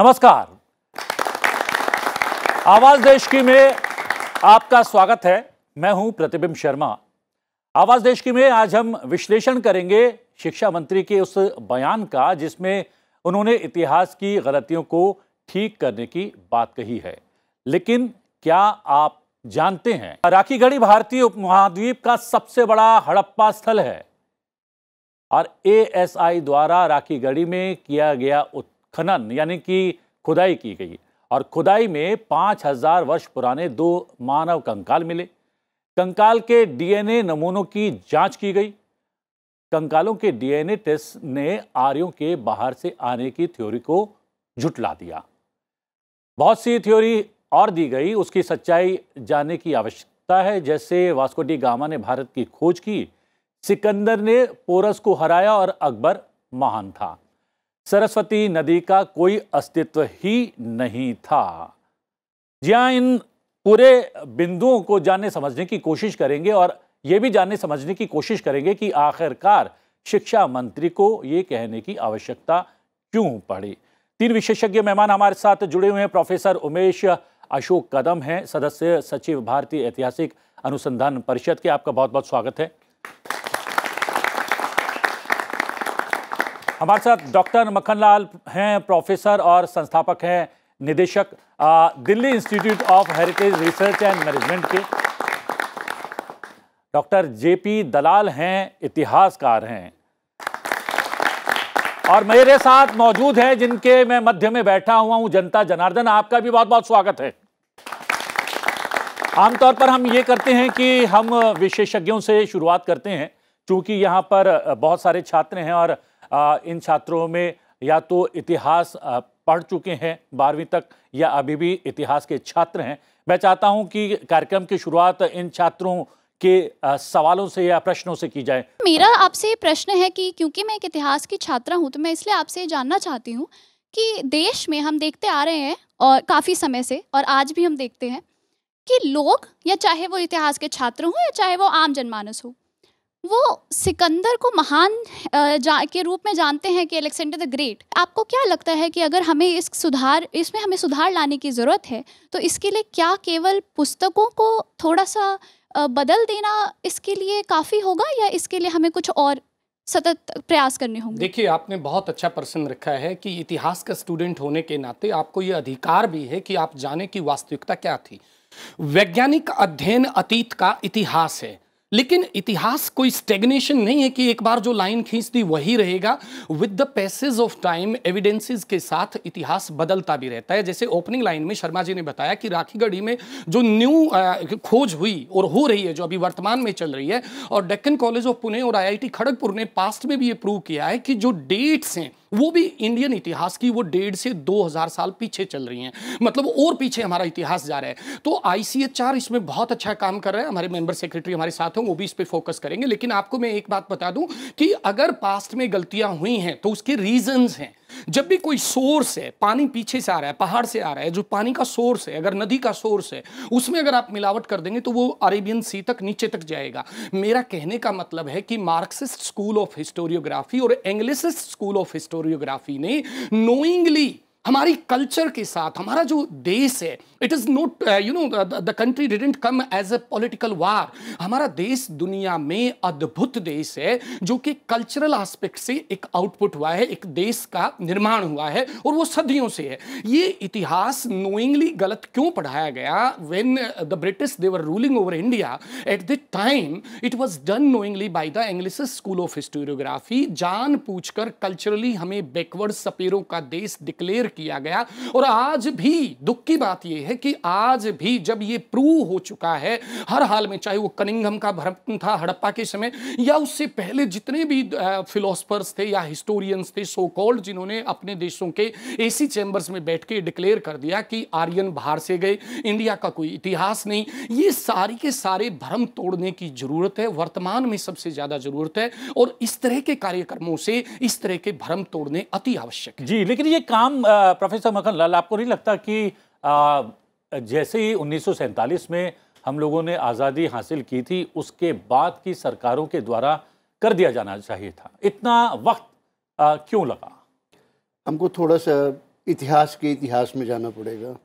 नमस्कार। आवाज़ देश की में आपका स्वागत है। मैं हूँ प्रतिबिंब शर्मा। आवाज़ देश की में आज हम विश्लेषण करेंगे शिक्षा मंत्री के उस बयान का, जिसमें उन्होंने इतिहास की गलतियों को ठीक करने की बात कही है। लेकिन क्या आप जानते हैं राखी राखीगढ़ी भारतीय उपमहाद्वीप का सबसे बड़ा हड़प्पा स्थल है? और एएसआई द्वारा राखी राखीगढ़ी में किया गया उत्खनन यानी कि खुदाई की गई। और खुदाई में पाँच हज़ार वर्ष पुराने दो मानव कंकाल मिले। कंकाल के डीएनए नमूनों की जाँच की गई। कंकालों के डीएनए टेस्ट ने आर्यों के बाहर से आने की थ्योरी को झुटला दिया। बहुत सी थ्योरी और दी गई, उसकी सच्चाई जानने की आवश्यकता है। जैसे वास्कोटी गामा ने भारत की खोज की, सिकंदर ने पोरस को हराया और अकबर महान था। सरस्वती नदी का कोई अस्तित्व ही नहीं था। जी इन पूरे बिंदुओं को जानने समझने की कोशिश करेंगे और ये भी जानने समझने की कोशिश करेंगे कि आखिरकार शिक्षा मंत्री को ये कहने की आवश्यकता क्यों पड़ी? तीन विशेषज्ञ मेहमान हमारे साथ जुड़े हुए हैं। प्रोफेसर उमेश अशोक कदम हैं, सदस्य सचिव भारतीय ऐतिहासिक अनुसंधान परिषद के। आपका बहुत बहुत स्वागत है। हमारे साथ डॉक्टर मक्खनलाल हैं, प्रोफेसर और संस्थापक हैं, निदेशक Delhi institute of heritage research and management के। डॉक्टर जेपी दलाल हैं, इतिहासकार हैं। और मेरे साथ मौजूद हैं, जिनके मैं मध्य में बैठा हुआ हूँ, जनता जनार्दन, आपका भी बहुत बहुत स्वागत है। आमतौर पर हम ये करते हैं कि हम विशेषज्ञों से शुरुआत करते हैं क्योंकि यहाँ पर बहुत सारे छात्र हैं और इन छात्रों में या तो इतिहास पढ़ चुके हैं बारहवीं तक या अभी भी इतिहास के छात्र हैं। मैं चाहता हूँ कि कार्यक्रम की शुरुआत इन छात्रों के सवालों से या प्रश्नों से की जाए। मेरा, आपसे प्रश्न है कि क्योंकि मैं एक इतिहास की छात्रा हूँ तो मैं इसलिए आपसे जानना चाहती हूँ कि देश में हम देखते आ रहे हैं और काफ़ी समय से, और आज भी हम देखते हैं कि लोग, या चाहे वो इतिहास के छात्र हों या चाहे वो आम जनमानस हो वो सिकंदर को महान के रूप में जानते हैं कि अलेक्जेंडर द ग्रेट आपको क्या लगता है कि अगर हमें इस सुधार, इसमें हमें सुधार लाने की ज़रूरत है तो इसके लिए क्या केवल पुस्तकों को थोड़ा सा बदल देना इसके लिए काफ़ी होगा या इसके लिए हमें कुछ और सतत प्रयास करने होंगे? देखिए, आपने बहुत अच्छा प्रश्न रखा है कि इतिहास का स्टूडेंट होने के नाते आपको ये अधिकार भी है कि आप जाने की वास्तविकता क्या थी। वैज्ञानिक अध्ययन अतीत का इतिहास है। लेकिन इतिहास कोई स्टेग्नेशन नहीं है कि एक बार जो लाइन खींच दी वही रहेगा। With the passage of time evidences के साथ इतिहास बदलता भी रहता है। जैसे ओपनिंग लाइन में शर्मा जी ने बताया कि राखीगढ़ी में जो न्यू खोज हुई और हो रही है, जो अभी वर्तमान में चल रही है, और डेक्कन कॉलेज ऑफ़ पुणे और आईआईटी खड़गपुर ने पास्ट में भी ये प्रूव किया है कि जो डेट्स हैं वो भी इंडियन इतिहास की, वो डेढ़ से दो हज़ार साल पीछे चल रही हैं। मतलब और पीछे हमारा इतिहास जा रहा है। तो आईसीएचआर इसमें बहुत अच्छा काम कर रहा है। हमारे मेंबर सेक्रेटरी हमारे साथ हैं, वो भी इस पर फोकस करेंगे। लेकिन आपको मैं एक बात बता दूँ कि अगर पास्ट में गलतियाँ हुई हैं तो उसके रीजंस हैं। जब भी कोई सोर्स है, पानी पीछे से आ रहा है, पहाड़ से आ रहा है, जो पानी का सोर्स है, अगर नदी का सोर्स है, उसमें अगर आप मिलावट कर देंगे तो वो अरेबियन सी तक नीचे तक जाएगा। मेरा कहने का मतलब है कि मार्क्सिस्ट स्कूल ऑफ़ हिस्टोरियोग्राफी और एंग्लिसिस्ट स्कूल ऑफ़ हिस्टोरियोग्राफी ने नोइंगली हमारी कल्चर के साथ, हमारा जो देश है it is not you know the country didn't come as a political war हमारा देश दुनिया में अद्भुत देश है, जो कि कल्चरल एस्पेक्ट से एक आउटपुट हुआ है, एक देश का निर्माण हुआ है, और वो सदियों से है। ये इतिहास नोइंगली गलत क्यों पढ़ाया गया? When the British they were ruling over India at the time it was done knowingly by the English school of historiography जान पूछकर कल्चरली हमें बैकवर्ड सपेरों का देश डिक्लेयर किया गया। और आज भी दुख की बात यह है कि आज भी जब ये प्रूव हो चुका है हर हाल में चाहे वो कनिंगम का भरम था हड़प्पा के समय या उससे पहले जितने भी फिलोसफर्स थे या हिस्टोरियंस थे सो कॉल्ड जिन्होंने अपने देशों के एसी चैम्बर्स में बैठ के डिक्लेयर कर दिया कि आर्यन बाहर से गए इंडिया का कोई इतिहास नहीं। ये सारी के सारे भ्रम तोड़ने की ज़रूरत है वर्तमान में सबसे ज़्यादा ज़रूरत है और इस तरह के कार्यक्रमों से इस तरह के भ्रम तोड़ने अति आवश्यक जी लेकिन ये काम आ, प्रोफेसर मखन लाल आपको नहीं लगता कि आ, जैसे ही उन्नीस सौ सैंतालीस में हम लोगों ने आज़ादी हासिल की थी उसके बाद की सरकारों के द्वारा कर दिया जाना चाहिए था। इतना वक्त आ, क्यों लगा? हमको थोड़ा सा इतिहास के इतिहास में जाना पड़ेगा।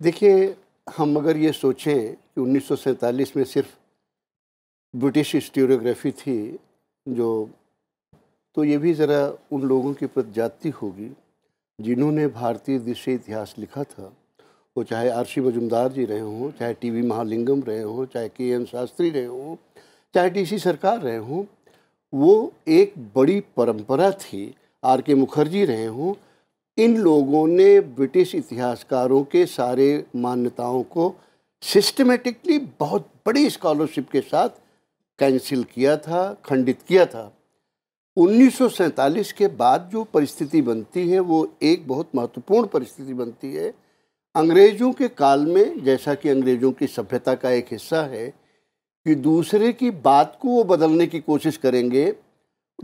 देखिए हम अगर ये सोचें कि उन्नीस में सिर्फ़ ब्रिटिश हिस्टोरियोग्राफी थी जो तो ये भी ज़रा उन लोगों की प्रजाति होगी। जिन्होंने भारतीय दृश्य इतिहास लिखा था, वो चाहे आरसी मजुमदार जी रहे हों, चाहे टी वी महालिंगम रहे हों, चाहे के एन शास्त्री रहे हों, चाहे टी सी सरकार रहे हों, वो एक बड़ी परंपरा थी। आर के मुखर्जी रहे हों, इन लोगों ने ब्रिटिश इतिहासकारों के सारे मान्यताओं को सिस्टमेटिकली बहुत बड़ी स्कॉलरशिप के साथ कैंसिल किया था, खंडित किया था। उन्नीस सौ सैंतालीस के बाद जो परिस्थिति बनती है, वो एक बहुत महत्वपूर्ण परिस्थिति बनती है। अंग्रेज़ों के काल में, जैसा कि अंग्रेज़ों की सभ्यता का एक हिस्सा है, कि दूसरे की बात को वो बदलने की कोशिश करेंगे,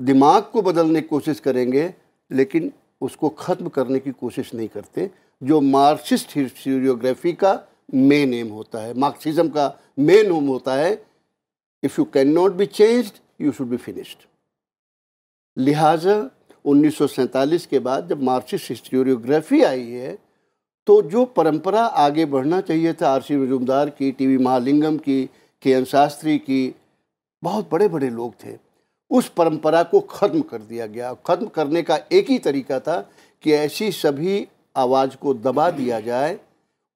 दिमाग को बदलने की कोशिश करेंगे, लेकिन उसको ख़त्म करने की कोशिश नहीं करते, जो मार्क्सिस्ट हिस्टोरियोग्राफी का मेन एम होता है, मार्क्सिज्म का मेन एम होता है। If you can not be changed, you should be finished. लिहाजा उन्नीस सौ सैंतालीस के बाद जब मार्क्सिस्ट हिस्टोरियोग्राफी आई है तो जो परंपरा आगे बढ़ना चाहिए था आरसी मजुमदार की, टी वी महालिंगम की, के एन शास्त्री की, बहुत बड़े बड़े लोग थे। उस परंपरा को ख़त्म कर दिया गया। ख़त्म करने का एक ही तरीका था कि ऐसी सभी आवाज़ को दबा दिया जाए,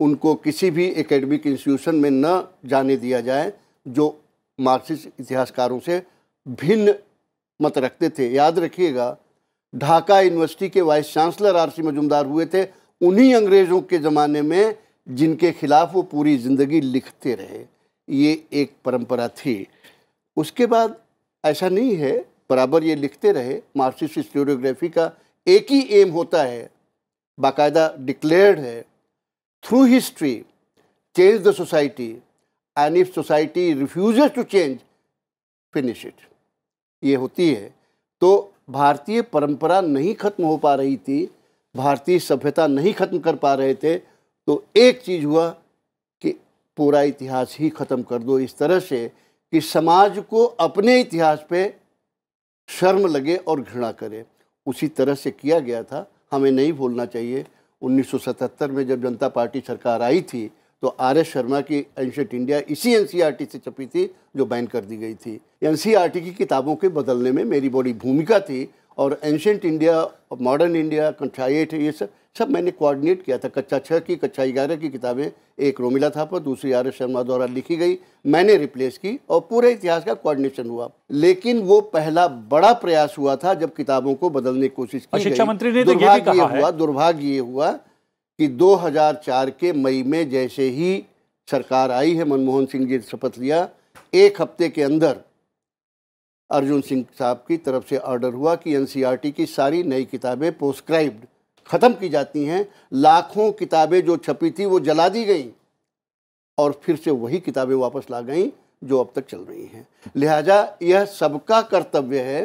उनको किसी भी एकेडमिक इंस्टीट्यूशन में न जाने दिया जाए, जो मार्क्सिस्ट इतिहासकारों से भिन्न मत रखते थे। याद रखिएगा, ढाका यूनिवर्सिटी के vice chancellor R C Majumdar हुए थे। उन्हीं अंग्रेज़ों के ज़माने में जिनके खिलाफ वो पूरी ज़िंदगी लिखते रहे। ये एक परंपरा थी। उसके बाद ऐसा नहीं है, बराबर ये लिखते रहे। मार्क्सिस्ट हिस्टोरियोग्राफी का एक ही एम होता है, बाकायदा डिक्लेयर्ड है। Through history, change the society, and if society refuses to change, finish it. ये होती है। तो भारतीय परंपरा नहीं खत्म हो पा रही थी, भारतीय सभ्यता नहीं खत्म कर पा रहे थे तो एक चीज़ हुआ कि पूरा इतिहास ही खत्म कर दो इस तरह से कि समाज को अपने इतिहास पे शर्म लगे और घृणा करे। उसी तरह से किया गया था। हमें नहीं भूलना चाहिए। 1977 में जब जनता पार्टी सरकार आई थी तो आर एस शर्मा की एंशेंट इंडिया इसी एन से छपी थी जो बैन कर दी गई थी। एन की किताबों के बदलने में मेरी बड़ी भूमिका थी और एंशेंट इंडिया मॉडर्न इंडिया कक्षा एट ये सब सब मैंने कोऑर्डिनेट किया था। कक्षा छः की कक्षा ग्यारह की किताबें एक रोमिला थापा दूसरी आर एस शर्मा द्वारा लिखी गई मैंने रिप्लेस की और पूरे इतिहास का कोऑर्डिनेशन हुआ। लेकिन वो पहला बड़ा प्रयास हुआ था जब किताबों को बदलने की कोशिश की शिक्षा मंत्री ने दुर्भाग्य तो हुआ दुर्भाग्य ये हुआ कि 2004 के मई में जैसे ही सरकार आई है मनमोहन सिंह जी ने शपथ लिया एक हफ़्ते के अंदर अर्जुन सिंह साहब की तरफ़ से ऑर्डर हुआ कि एनसीईआरटी की सारी नई किताबें पोस्क्राइब्ड ख़त्म की जाती हैं। लाखों किताबें जो छपी थी वो जला दी गई और फिर से वही किताबें वापस ला गई जो अब तक चल रही हैं। लिहाजा यह सबका कर्तव्य है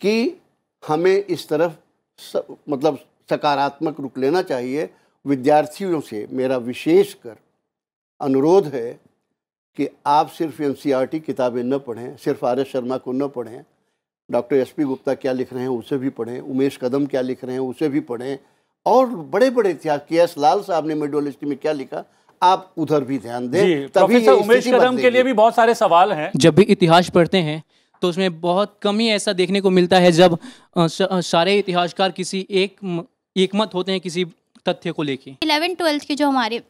कि हमें इस तरफ़ स, मतलब सकारात्मक रुख लेना चाहिए। विद्यार्थियों से मेरा विशेष कर अनुरोध है कि आप सिर्फ़ एन किताबें न पढ़ें सिर्फ़ आर एस शर्मा को न पढ़ें डॉक्टर एस पी गुप्ता क्या लिख रहे हैं उसे भी पढ़ें उमेश कदम क्या लिख रहे हैं उसे भी पढ़ें और बड़े बड़े इतिहास के एस लाल साहब ने मेडोलिस्टी में क्या लिखा आप उधर भी ध्यान दें तभी उमेश कदम के लिए भी बहुत सारे सवाल हैं। जब भी इतिहास पढ़ते हैं तो उसमें बहुत कम ही ऐसा देखने को मिलता है जब सारे इतिहासकार किसी एक एक मत होते हैं किसी तथ्य को लेके। इलेवन ट्वेल्थ की जो हमारी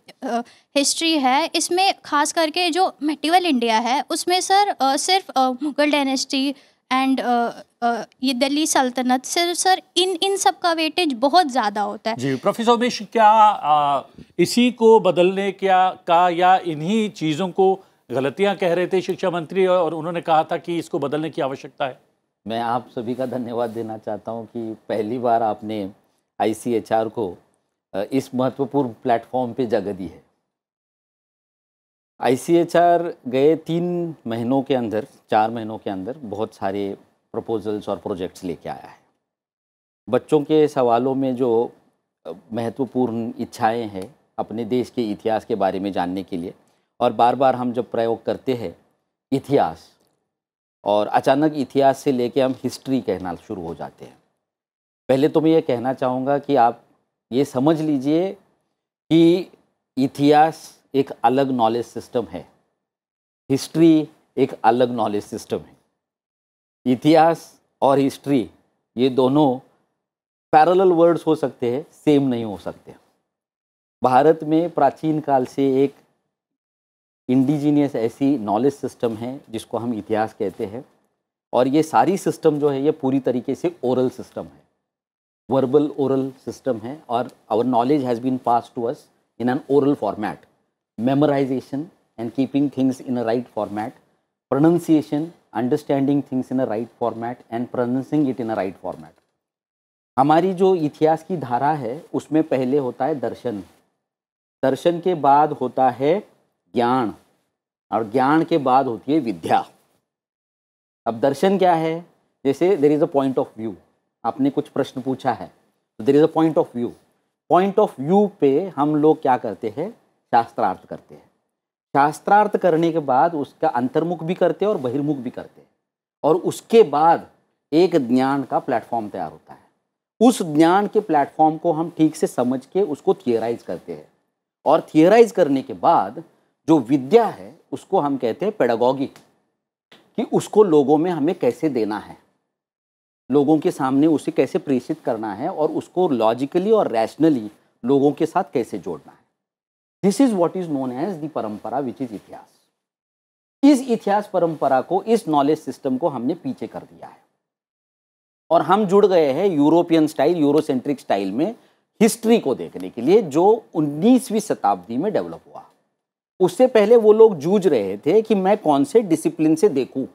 हिस्ट्री है इसमें खास करके जो मेटिवल इंडिया है उसमें सर सिर्फ़ मुगल डायनेस्टी एंड ये दिल्ली सल्तनत सिर्फ़ सर इन इन सब का वेटेज बहुत ज़्यादा होता है। जी प्रोफेसर मिश क्या आ, इसी को बदलने क्या का या इन्हीं चीज़ों को गलतियाँ कह रहे थे शिक्षा मंत्री और उन्होंने कहा था कि इसको बदलने की आवश्यकता है? मैं आप सभी का धन्यवाद देना चाहता हूँ कि पहली बार आपने आईसीएचआर को इस महत्वपूर्ण प्लेटफॉर्म पे जगह दी है। आईसीएचआर गए तीन महीनों के अंदर, चार महीनों के अंदर बहुत सारे प्रपोजल्स और प्रोजेक्ट्स लेके आया है। बच्चों के सवालों में जो महत्वपूर्ण इच्छाएँ हैं अपने देश के इतिहास के बारे में जानने के लिए, और बार बार हम जब प्रयोग करते हैं इतिहास, और अचानक इतिहास से लेके हम हिस्ट्री कहना शुरू हो जाते हैं। पहले तो मैं ये कहना चाहूँगा कि आप ये समझ लीजिए कि इतिहास एक अलग नॉलेज सिस्टम है। हिस्ट्री एक अलग नॉलेज सिस्टम है। इतिहास और हिस्ट्री ये दोनों पैरेलल वर्ड्स हो सकते हैं सेम नहीं हो सकते। भारत में प्राचीन काल से एक इंडिजीनियस ऐसी नॉलेज सिस्टम है जिसको हम इतिहास कहते हैं और ये सारी सिस्टम जो है ये पूरी तरीके से ओरल सिस्टम है। वर्बल ओरल सिस्टम है और our knowledge has been pass to us in an oral format memorisation and keeping things in a right format pronunciation understanding things in a right format and pronouncing it in a right format हमारी जो इतिहास की धारा है, उसमें पहले होता है दर्शन। दर्शन के बाद होता है ज्ञान और ज्ञान के बाद होती है विद्या। अब दर्शन क्या है? जैसे there is a point of view आपने कुछ प्रश्न पूछा है तो there is a point of view point of view पे हम लोग क्या करते हैं? शास्त्रार्थ करते हैं। शास्त्रार्थ करने के बाद उसका अंतर्मुख भी करते हैं और बहिर्मुख भी करते हैं। और उसके बाद एक ज्ञान का प्लेटफॉर्म तैयार होता है। उस ज्ञान के प्लेटफॉर्म को हम ठीक से समझ के उसको थियराइज करते हैं। और थियराइज करने के बाद जो विद्या है, उसको हम कहते हैं पेडागॉगी कि उसको लोगों में हमें कैसे देना है। लोगों के सामने उसे कैसे प्रेषित करना है और उसको लॉजिकली और रैशनली लोगों के साथ कैसे जोड़ना है। This is what is known as the परंपरा विच इज़ इतिहास। इस इतिहास परंपरा को, इस नॉलेज सिस्टम को हमने पीछे कर दिया है। और हम जुड़ गए हैं यूरोपियन स्टाइल यूरोसेंट्रिक स्टाइल में हिस्ट्री को देखने के लिए, जो 19वीं शताब्दी में डेवलप हुआ। उससे पहले वो लोग जूझ रहे थे कि मैं कौन से डिसिप्लिन से देखूँ।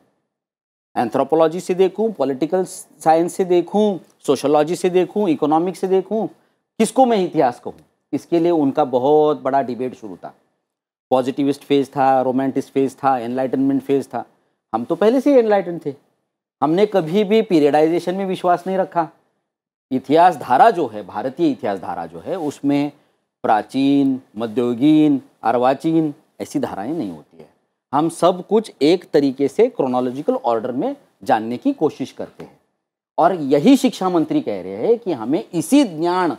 एंथ्रोपोलॉजी से देखूँ पॉलिटिकल साइंस से देखूँ सोशोलॉजी से देखूँ इकोनॉमिक से देखूँ, किसको मैं इतिहास कहूँ? इसके लिए उनका बहुत बड़ा डिबेट शुरू था। पॉजिटिविस्ट फ़ेज़ था रोमांटिस्ट फ़ेज़ था एनलाइटनमेंट फ़ेज़ था। हम तो पहले से ही एनलाइटन थे। हमने कभी भी पीरियडाइजेशन में विश्वास नहीं रखा। इतिहास धारा जो है, भारतीय इतिहास धारा जो है, उसमें प्राचीन, मध्ययुगीन, अर्वाचीन ऐसी धाराएँ नहीं होती है। हम सब कुछ एक तरीके से क्रोनोलॉजिकल ऑर्डर में जानने की कोशिश करते हैं। और यही शिक्षा मंत्री कह रहे हैं कि हमें इसी ज्ञान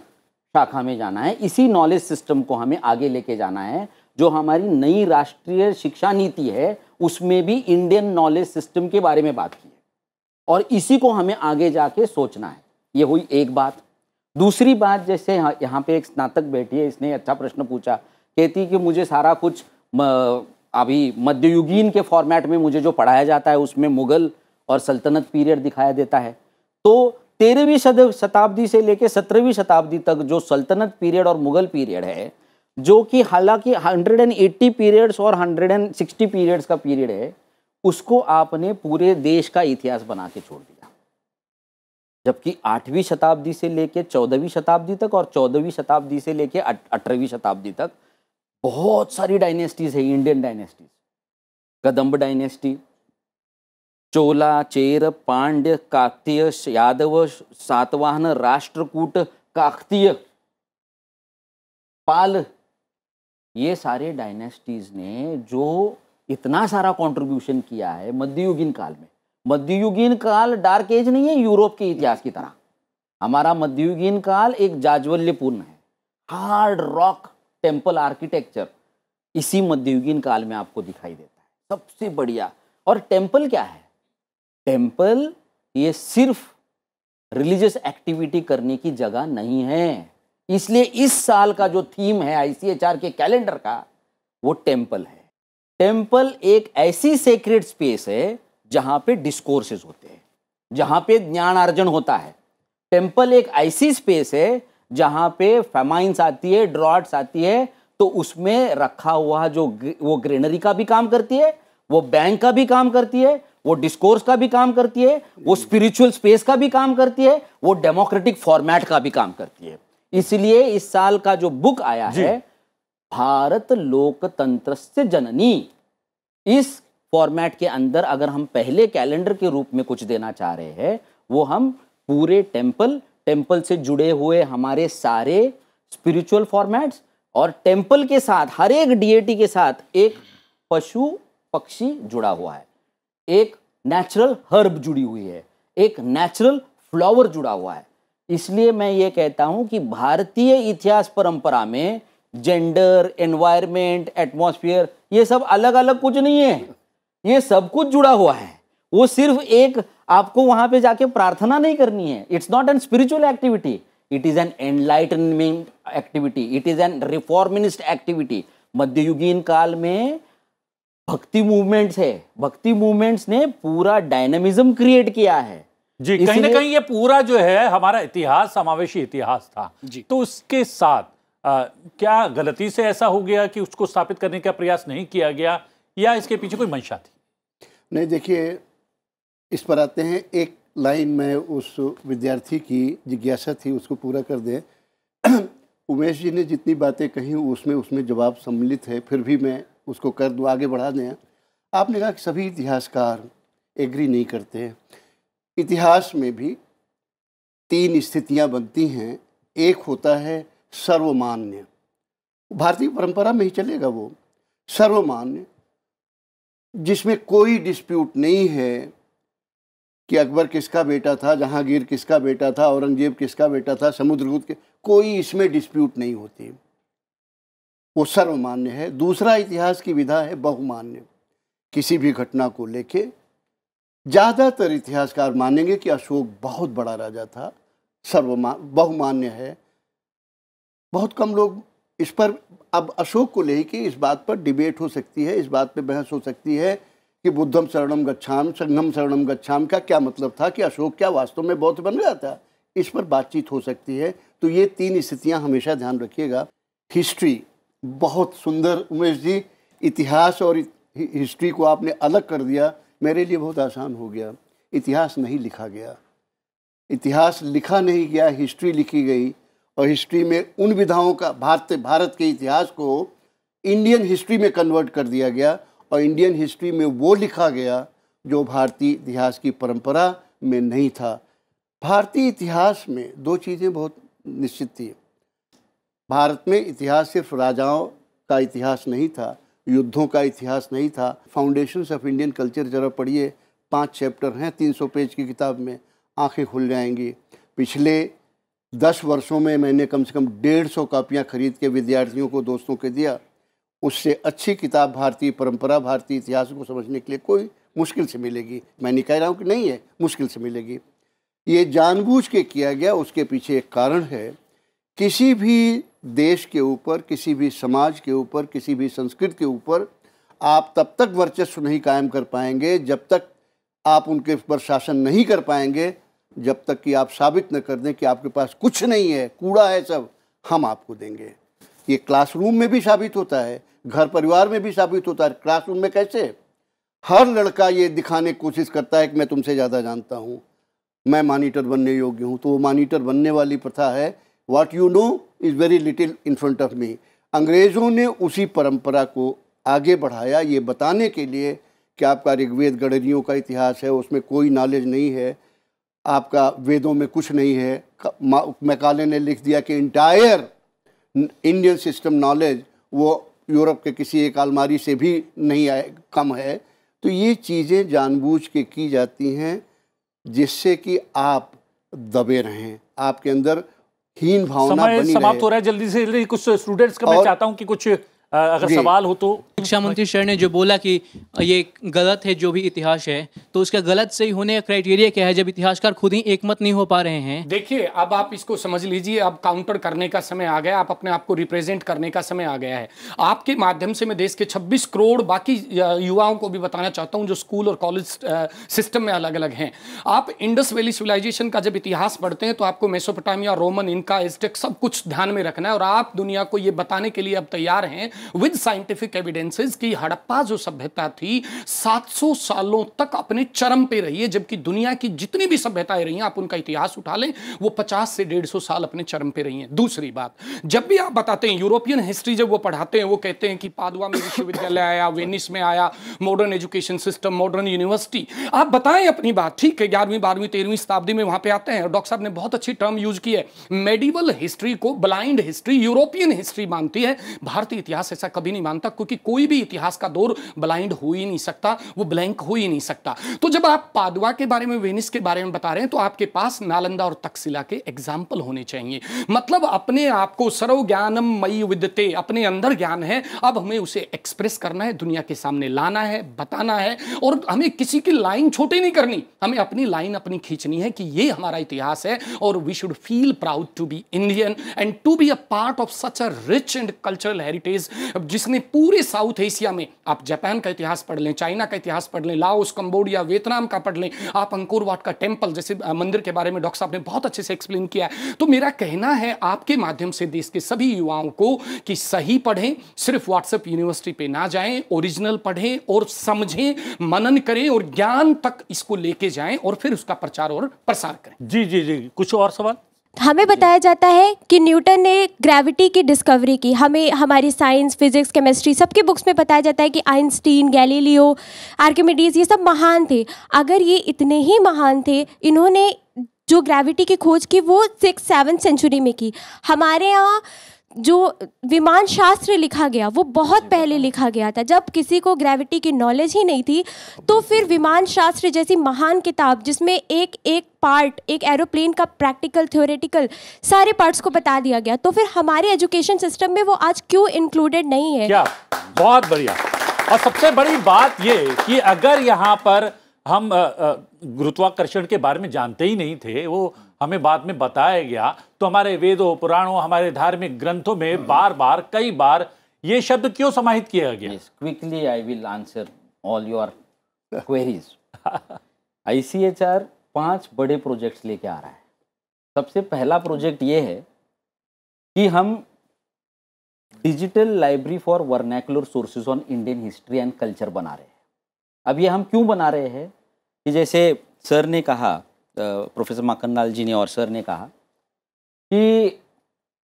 शाखा में जाना है, इसी नॉलेज सिस्टम को हमें आगे लेके जाना है, जो हमारी नई राष्ट्रीय शिक्षा नीति है, उसमें भी इंडियन नॉलेज सिस्टम के बारे में बात की है। और इसी को हमें आगे जाके सोचना है। ये हुई एक बात। दूसरी बात, जैसे यहाँ पे एक स्नातक बैठी है, इसने अच्छा प्रश्न पूछा, कहती कि मुझे सारा कुछ अभी मध्ययुगीन के फॉर्मेट में मुझे जो पढ़ाया जाता है, उसमें मुगल और सल्तनत पीरियड दिखाया देता है। तो तेरहवीं शताब्दी से लेकर सत्रहवीं शताब्दी तक जो सल्तनत पीरियड और मुगल पीरियड है, जो कि हालाँकि 180 पीरियड्स और 160 पीरियड्स का पीरियड है, उसको आपने पूरे देश का इतिहास बना के छोड़ दिया। जबकि आठवीं शताब्दी से लेकर चौदहवीं शताब्दी तक और चौदहवीं शताब्दी से लेकर अठारहवीं शताब्दी तक बहुत सारी डायनेस्टीज है Indian dynasties Kadamba dynasty Chola Chera Pandya Kakatiya Yadava Satavahana Rashtrakuta Kakatiya Pala ये सारे डायनेस्टीज ने जो इतना सारा कंट्रीब्यूशन किया है मध्ययुगीन काल में। मध्ययुगीन काल डार्क एज नहीं है, यूरोप के इतिहास की तरह। हमारा मध्ययुगीन काल एक जाज्वल्यपूर्ण है। हार्ड रॉक टेंपल आर्किटेक्चर इसी मध्ययुगीन काल में आपको दिखाई देता है। सबसे बढ़िया। और टेंपल क्या है? टेंपल ये सिर्फ़ रिलीजियस एक्टिविटी करने की जगह नहीं है। इसलिए इस साल का जो थीम है आईसीएचआर के कैलेंडर का, वो टेंपल है। टेंपल एक ऐसी सेक्रेट स्पेस है जहाँ पे डिस्कोर्सेज होते हैं, जहाँ पे ज्ञान अर्जन होता है। टेंपल एक ऐसी स्पेस है जहाँ पे फेमाइंस आती है ड्रॉट्स आती है तो उसमें रखा हुआ जो वो ग्रेनरी का भी काम करती है वो बैंक का भी काम करती है वो डिस्कोर्स का भी काम करती है वो स्पिरिचुअल स्पेस का भी काम करती है वो डेमोक्रेटिक फॉर्मेट का भी काम करती है। इसलिए इस साल का जो बुक आया है भारत लोकतंत्र से जननी इस फॉर्मेट के अंदर अगर हम पहले कैलेंडर के रूप में कुछ देना चाह रहे हैं वो हम पूरे टेंपल टेंपल से जुड़े हुए हमारे सारे स्पिरिचुअल फॉर्मेट्स और टेंपल के साथ, हर एक डीएटी के साथ एक पशु पक्षी जुड़ा हुआ है। एक नेचुरल हर्ब जुड़ी हुई है। एक नेचुरल फ्लावर जुड़ा हुआ है। इसलिए मैं ये कहता हूँ कि भारतीय इतिहास परंपरा में जेंडर एनवायरमेंट एटमॉस्फेयर ये सब अलग अलग कुछ नहीं है। ये सब कुछ जुड़ा हुआ है। वो सिर्फ़ एक आपको वहाँ पे जाके प्रार्थना नहीं करनी है। It's not an spiritual activity it is an enlightenment activity it is an reformist activity मध्ययुगीन काल में भक्ति मूवमेंट्स है। भक्ति मूवमेंट्स ने पूरा डायनामिज्म क्रिएट किया है। जी कहीं ना कहीं ये पूरा जो है हमारा इतिहास समावेशी इतिहास था। जी। तो उसके साथ आ, क्या गलती से ऐसा हो गया कि उसको स्थापित करने का प्रयास नहीं किया गया या इसके पीछे कोई मंशा थी? नहीं देखिए इस पर आते हैं। एक लाइन में उस विद्यार्थी की जिज्ञासा थी, उसको पूरा कर दें। उमेश जी ने जितनी बातें कही, उसमें उसमें जवाब सम्मिलित है, फिर भी मैं उसको कर दूँ, आगे बढ़ा दें। आपने कहा कि सभी इतिहासकार एग्री नहीं करते हैं। इतिहास में भी तीन स्थितियाँ बनती हैं। एक होता है सर्वमान्य। भारतीय परंपरा में ही चलेगा वो। सर्वमान्य, जिसमें कोई डिस्प्यूट नहीं है कि अकबर किसका बेटा था, जहांगीर किसका बेटा था, औरंगज़ेब किसका बेटा था, समुद्रगुप्त के, कोई इसमें डिस्प्यूट नहीं होती। वो सर्वमान्य है। दूसरा इतिहास की विधा है बहुमान्य। किसी भी घटना को लेके ज़्यादातर इतिहासकार मानेंगे कि अशोक बहुत बड़ा राजा था, सर्वमा, बहुमान्य है। बहुत कम लोग इस पर, अब अशोक को लेके इस बात पर डिबेट हो सकती है, इस बात पर बहस हो सकती है कि बुद्धम शरणम गच्छाम संगम शरणम गच्छाम। का क्या मतलब था कि अशोक क्या वास्तव में बौद्ध बन गया था? इस पर बातचीत हो सकती है। तो ये तीन स्थितियाँ हमेशा ध्यान रखिएगा। हिस्ट्री, बहुत सुंदर उमेश जी, इतिहास और हिस्ट्री को आपने अलग कर दिया। मेरे लिए बहुत आसान हो गया। इतिहास नहीं लिखा गया। इतिहास लिखा नहीं गया, हिस्ट्री लिखी गई। और हिस्ट्री में उन विधाओं का, भारत भारत के इतिहास को इंडियन हिस्ट्री में कन्वर्ट कर दिया गया। और इंडियन हिस्ट्री में वो लिखा गया जो भारतीय इतिहास की परंपरा में नहीं था। भारतीय इतिहास में दो चीज़ें बहुत निश्चित थी। भारत में इतिहास सिर्फ़ राजाओं का इतिहास नहीं था, युद्धों का इतिहास नहीं था। फाउंडेशंस ऑफ़ इंडियन कल्चर जरा पढ़िए, पाँच चैप्टर हैं, तीन सौ पेज की किताब में आँखें खुल जाएँगी। पिछले दस वर्षों में मैंने कम से कम डेढ़ सौ कापियाँ खरीद के विद्यार्थियों को, दोस्तों के दिया। उससे अच्छी किताब भारतीय परंपरा, भारतीय इतिहास को समझने के लिए कोई मुश्किल से मिलेगी। मैं नहीं कह रहा हूँ कि नहीं है, मुश्किल से मिलेगी। ये जानबूझ के किया गया, उसके पीछे एक कारण है। किसी भी देश के ऊपर, किसी भी समाज के ऊपर, किसी भी संस्कृति के ऊपर आप तब तक वर्चस्व नहीं कायम कर पाएँगे, जब तक आप उनके ऊपर शासन नहीं कर पाएँगे, जब तक कि आप साबित न कर दें कि आपके पास कुछ नहीं है, कूड़ा है सब, हम आपको देंगे। ये क्लासरूम में भी साबित होता है, घर परिवार में भी साबित होता है। क्लासरूम में कैसे? हर लड़का ये दिखाने की कोशिश करता है कि मैं तुमसे ज़्यादा जानता हूँ। मैं मॉनिटर बनने योग्य हूँ। तो वो मॉनिटर बनने वाली प्रथा है। What you know is very little in front of me अंग्रेज़ों ने उसी परंपरा को आगे बढ़ाया ये बताने के लिए कि आपका ऋग्वेद गणरियों का इतिहास है, उसमें कोई नॉलेज नहीं है। आपका वेदों में कुछ नहीं है। मैकाले ने लिख दिया कि इंटायर इंडियन सिस्टम नॉलेज वो यूरोप के किसी एक अलमारी से भी नहीं आए कम है। तो ये चीज़ें जानबूझ के की जाती हैं जिससे कि आप दबे रहें आपके अंदर हीन भावना समय बनी समाप्त हो रहा है जल्दी से जल्दी कुछ स्टूडेंट्स का मैं चाहता हूँ कि कुछ अगर सवाल हो तो शिक्षा मंत्री सर ने जो बोला कि ये गलत है, जो भी इतिहास है तो उसका गलत सही होने का क्राइटेरिया क्या है? जब इतिहासकार खुद ही एकमत नहीं हो पा रहे हैं। देखिए, अब आप इसको समझ लीजिए, अब काउंटर करने का समय आ गया, आप अपने आप को रिप्रेजेंट करने का समय आ गया है। आपके माध्यम से मैं देश के छब्बीस करोड़ बाकी युवाओं को भी बताना चाहता हूँ, जो स्कूल और कॉलेज सिस्टम में अलग अलग हैं। आप इंडस वैली सिविलाइजेशन का जब इतिहास पढ़ते हैं तो आपको मेसोपोटामिया रोमन इनका एस्टेक सब कुछ ध्यान में रखना है, और आप दुनिया को ये बताने के लिए अब तैयार हैं विद साइंटिफिक एविडेंसेस की हड़प्पा जो सभ्यता थी 700 सालों तक अपने चरम पे रही है, जबकि दुनिया की जितनी भी सभ्यताएँ रही हैं, आप उनका इतिहास उठा लें, वो 50 से 150 साल अपने चरम पे रही हैं। दूसरी बात, जब भी आप बताते हैं, यूरोपियन हिस्ट्री जब वो पढ़ाते हैं, वो कहते हैं कि पादुआ में विश्वविद्यालय आया, वेनिस में आया modern education system modern university आप बताएँ अपनी बात, ठीक है, ग्यारहवीं, बारहवीं, तेरहवीं शताब्दी में वहाँ पे आते हैं डॉक्टर साहब ने बहुत अच्छी टर्म यूज़ की है। मेडिवल हिस्ट्री को ब्लाइंड हिस्ट्री यूरोपियन हिस्ट्री मानती है। भारतीय इतिहास ऐसा कभी नहीं मानता, क्योंकि कोई कोई भी इतिहास का दौर ब्लाइंड हो ही नहीं सकता, वो ब्लैंक हो ही नहीं सकता। तो जब आप पादवा के बारे में, वेनिस के बारे में बता रहे हैं तो आपके पास नालंदा और तक्षशिला के एग्ज़ाम्पल होने चाहिए। मतलब अपने आप को सर्व ज्ञानम मई विद्यते अपने अंदर ज्ञान है, अब हमें उसे एक्सप्रेस करना है, दुनिया के सामने लाना है, बताना है, और हमें किसी की लाइन छोटी नहीं करनी, हमें अपनी लाइन अपनी खींचनी है कि ये हमारा इतिहास है, और we should feel proud to be Indian and to be a part of such a rich and cultural heritage जिसने पूरे साउथ एशिया में। आप जापान का इतिहास पढ़ लें, चाइना का इतिहास पढ़ लें, लाओस, कंबोडिया, वियतनाम का पढ़ लें, आप अंकुर वाट का टेंपल जैसे मंदिर के बारे में डॉक्टर साहब ने बहुत अच्छे से एक्सप्लेन किया है। तो मेरा कहना है आपके माध्यम से देश के सभी युवाओं को कि सही पढ़ें, सिर्फ़ व्हाट्सएप यूनिवर्सिटी पे ना जाएँ ओरिजिनल पढ़ें और समझें, मनन करें और ज्ञान तक इसको लेके जाएँ और फिर उसका प्रचार और प्रसार करें। जी जी जी, कुछ और सवाल? हमें बताया जाता है कि न्यूटन ने ग्रेविटी की डिस्कवरी की। हमें, हमारी साइंस फिजिक्स केमिस्ट्री सबके बुक्स में बताया जाता है कि आइंस्टीन, गैलीलियो, आर्किमिडीज, ये सब महान थे। अगर ये इतने ही महान थे, इन्होंने जो ग्रेविटी की खोज की, वो सिक्स सेवन सेंचुरी में की। हमारे यहाँ जो विमान शास्त्र लिखा गया वो बहुत पहले लिखा गया था। जब किसी को ग्रेविटी की नॉलेज ही नहीं थी तो फिर विमान शास्त्र जैसी महान किताब जिसमें एक एक पार्ट एक एरोप्लेन का प्रैक्टिकल थ्योरेटिकल सारे पार्ट्स को बता दिया गया तो फिर हमारे एजुकेशन सिस्टम में वो आज क्यों इंक्लूडेड नहीं है? क्या? बहुत बढ़िया। और सबसे बड़ी बात ये कि अगर यहाँ पर हम गुरुत्वाकर्षण के बारे में जानते ही नहीं थे वो हमें बाद में बताया गया तो हमारे वेदों पुराणों हमारे धार्मिक ग्रंथों में बार बार कई बार ये शब्द क्यों समाहित किया गया? Quickly I will answer all your queries. ICHR पाँच बड़े प्रोजेक्ट्स लेके आ रहा है। सबसे पहला प्रोजेक्ट ये है कि हम digital library for vernacular sources on Indian history and culture बना रहे हैं। अब ये हम क्यों बना रहे हैं कि जैसे सर ने कहा प्रोफेसर माखनलाल जी ने और सर ने कहा कि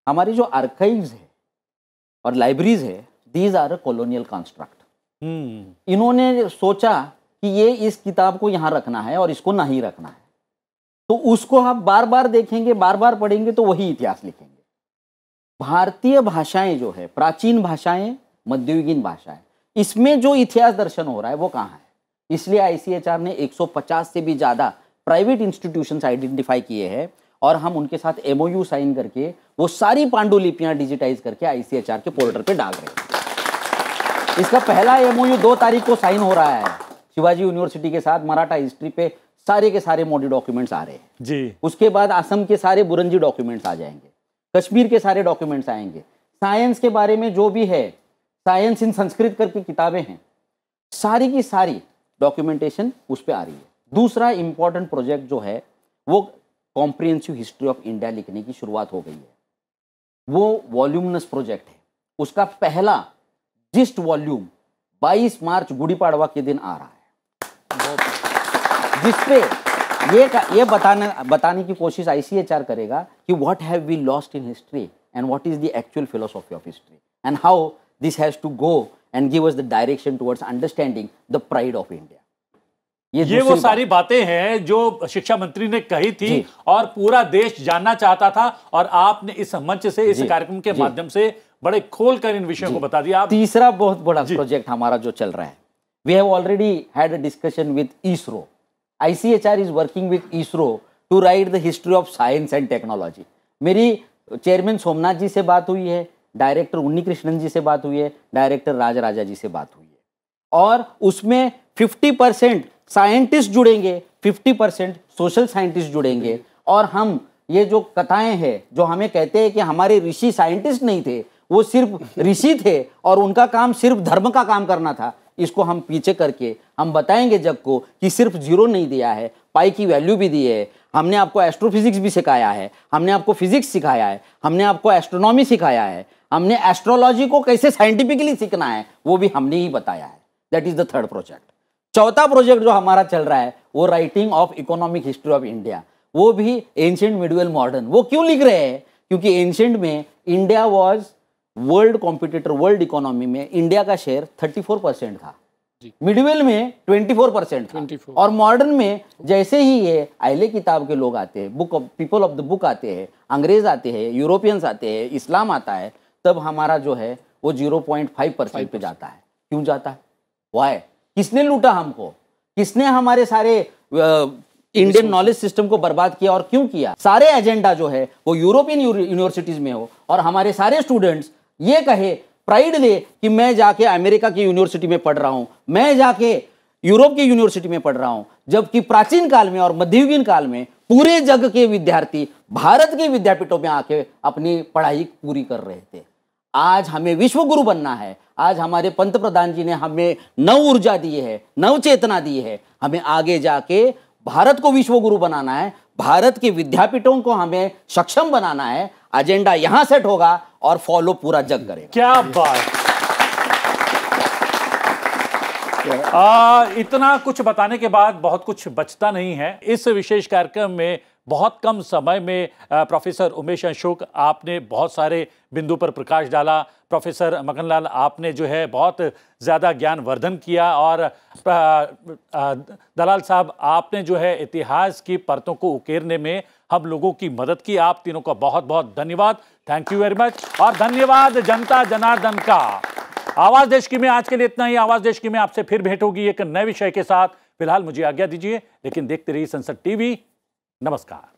हमारी जो आर्काइव्स है और लाइब्रेरीज है these are a colonial construct hmm. इन्होंने सोचा कि ये इस किताब को यहाँ रखना है और इसको नहीं रखना है। तो उसको आप बार बार देखेंगे बार बार पढ़ेंगे तो वही इतिहास लिखेंगे। भारतीय भाषाएँ जो है प्राचीन भाषाएँ मध्ययुगीन भाषाएँ इसमें जो इतिहास दर्शन हो रहा है वो कहाँ है? इसलिए आईसीएचआर ने 150 से भी ज़्यादा प्राइवेट इंस्टीट्यूशंस आइडेंटिफाई किए हैं और हम उनके साथ एमओयू साइन करके वो सारी पांडुलिपियाँ डिजिटाइज करके आईसीएचआर के पोर्टल पे डाल रहे हैं। इसका पहला एमओयू दो तारीख को साइन हो रहा है। शिवाजी यूनिवर्सिटी के साथ मराठा हिस्ट्री पे सारे के सारे मोडी डॉक्यूमेंट्स आ रहे हैं। जी। उसके बाद असम के सारे बुरंजी डॉक्यूमेंट्स आ जाएँगे। कश्मीर के सारे डॉक्यूमेंट्स आएँगे। साइंस के बारे में जो भी है साइंस इन संस्कृत करके किताबें हैं सारी की सारी डॉक्यूमेंटेशन उस पर आ रही है। दूसरा इंपॉर्टेंट प्रोजेक्ट जो है, वो कॉम्प्रिहेंसिव हिस्ट्री ऑफ़ इंडिया लिखने की शुरुआत हो गई है। वो वॉल्यूमनस प्रोजेक्ट है। उसका पहला gist volume 22 March Gudi Padwa के दिन आ रहा है। जिसपे ये ये बताने बताने की कोशिश आईसीएचआर करेगा कि what have we lost in history and what is the actual philosophy of history and how this has to go and give us the direction towards understanding the pride of India ये दूसरी वो। सारी बातें। हैं जो शिक्षा मंत्री ने कही थी और पूरा देश जानना चाहता था और आपने इस मंच से इस कार्यक्रम के माध्यम से बड़े खोल कर इन विषयों को बता दिया। आप तीसरा बहुत बड़ा प्रोजेक्ट हमारा जो चल रहा है। We have already had a discussion with ISRO ICHR is working with ISRO to write the history of science and technology मेरी चेयरमैन सोमनाथ जी से बात हुई है डायरेक्टर उन्नी कृष्णन जी से बात हुई है डायरेक्टर राज राजा जी से बात हुई है। और उसमें 50 परसेंट साइंटिस्ट जुड़ेंगे 50 परसेंट सोशल साइंटिस्ट जुड़ेंगे। और हम ये जो कथाएँ हैं जो हमें कहते हैं कि हमारे ऋषि साइंटिस्ट नहीं थे वो सिर्फ़ ऋषि थे और उनका काम सिर्फ़ धर्म का काम करना था इसको हम पीछे करके हम बताएँगे जग को कि सिर्फ़ ज़ीरो नहीं दिया है पाई की वैल्यू भी दी है हमने आपको एस्ट्रोफिजिक्स भी सिखाया है हमने आपको फिजिक्स सिखाया है हमने आपको एस्ट्रोनॉमी सिखाया है हमने एस्ट्रोलॉजी को कैसे साइंटिफिकली सीखना है वो भी हमने ही बताया है। That is the third project चौथा प्रोजेक्ट जो हमारा चल रहा है वो writing of economic history of India वो भी एंशियंट मिडुअल मॉडर्न वो क्यों लिख रहे हैं? क्योंकि एंशियंट में India was world competitor world economy में इंडिया का शेयर 34 परसेंट था. मिडवेल में 24 परसेंट था। 24 और मॉडर्न में जैसे ही ये आइले किताब के लोग आते हैं book of people of the book आते हैं अंग्रेज़ आते हैं यूरोपियंस आते हैं इस्लाम आता है तब हमारा जो है वो 0.5 परसेंट पे जाता है। क्यों जाता है? वाई किसने लूटा हमको? किसने हमारे सारे इंडियन नॉलेज सिस्टम को बर्बाद किया और क्यों किया? सारे एजेंडा जो है वो यूरोपियन यूनिवर्सिटीज में हो और हमारे सारे स्टूडेंट्स ये कहे प्राइड ले कि मैं जाके अमेरिका की यूनिवर्सिटी में पढ़ रहा हूँ। मैं जाके यूरोप की यूनिवर्सिटी में पढ़ रहा हूँ। जबकि प्राचीन काल में और मध्ययुगीन काल में पूरे जग के विद्यार्थी भारत के विद्यापीठों में आके अपनी पढ़ाई पूरी कर रहे थे। आज हमें विश्व गुरु बनना है। आज हमारे पंत प्रधान जी ने हमें नव ऊर्जा दी है नव चेतना दी है। हमें आगे जाके भारत को विश्व गुरु बनाना है भारत के विद्यापीठों को हमें सक्षम बनाना है। एजेंडा यहाँ सेट होगा और फॉलो पूरा जग करेगा। क्या बात। आ, इतना कुछ बताने के बाद बहुत कुछ बचता नहीं है। इस विशेष कार्यक्रम में बहुत कम समय में प्रोफेसर उमेश अशोक आपने बहुत सारे बिंदु पर प्रकाश डाला। प्रोफेसर मगनलाल आपने जो है बहुत ज़्यादा ज्ञान वर्धन किया और दलाल साहब आपने जो है इतिहास की परतों को उकेरने में हम लोगों की मदद की। आप तीनों का बहुत बहुत धन्यवाद। थैंक यू वेरी मच और धन्यवाद जनता जनार्दन का। आवाज़ देश की में आज के लिए इतना ही। आवाज़ देश की में आपसे फिर भेंट होगी एक नए विषय के साथ। फ़िलहाल मुझे आज्ञा दीजिए, लेकिन देखते रहिए संसद टीवी। नमस्कार